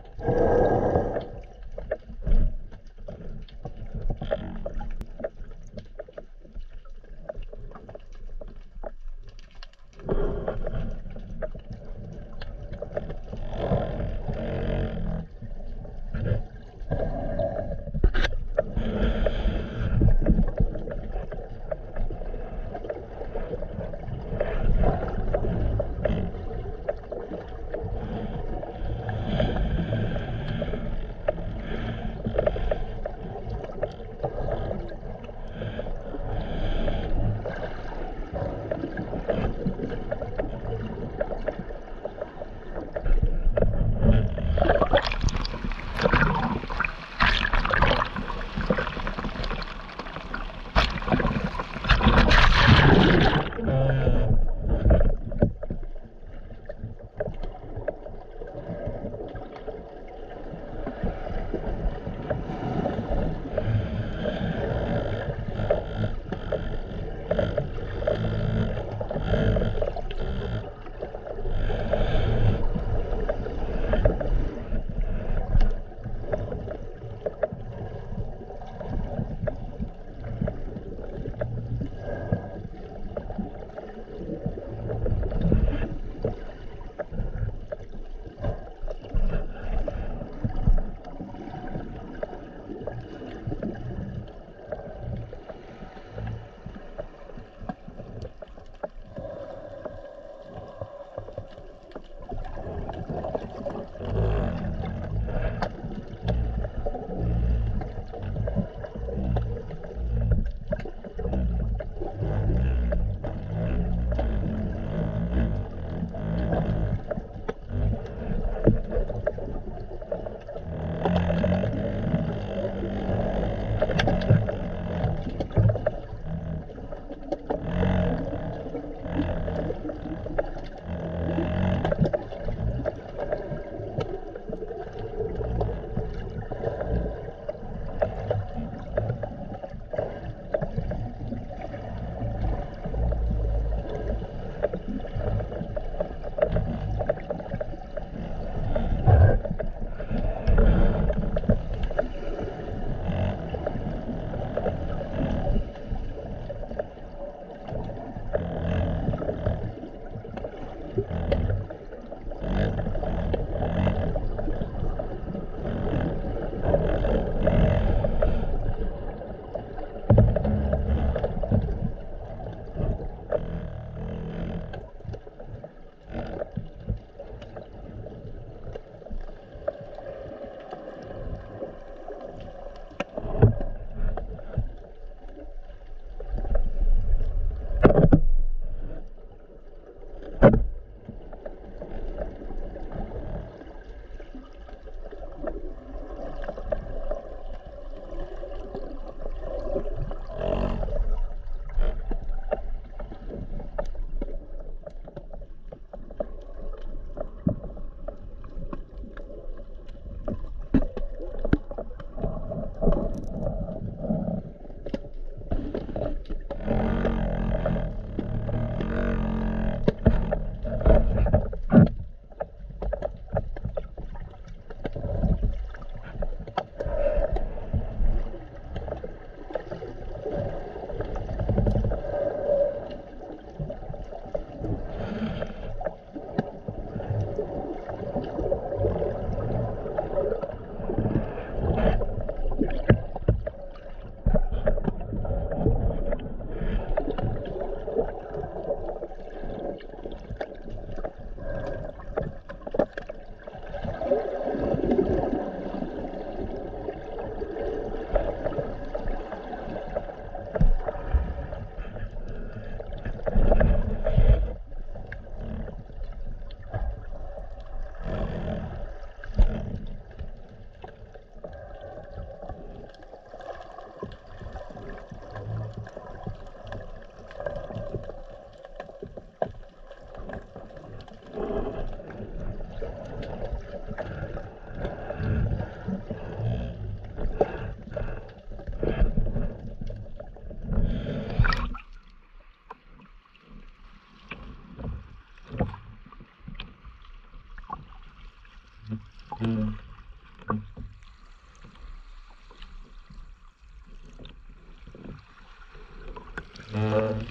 Mm. Uh...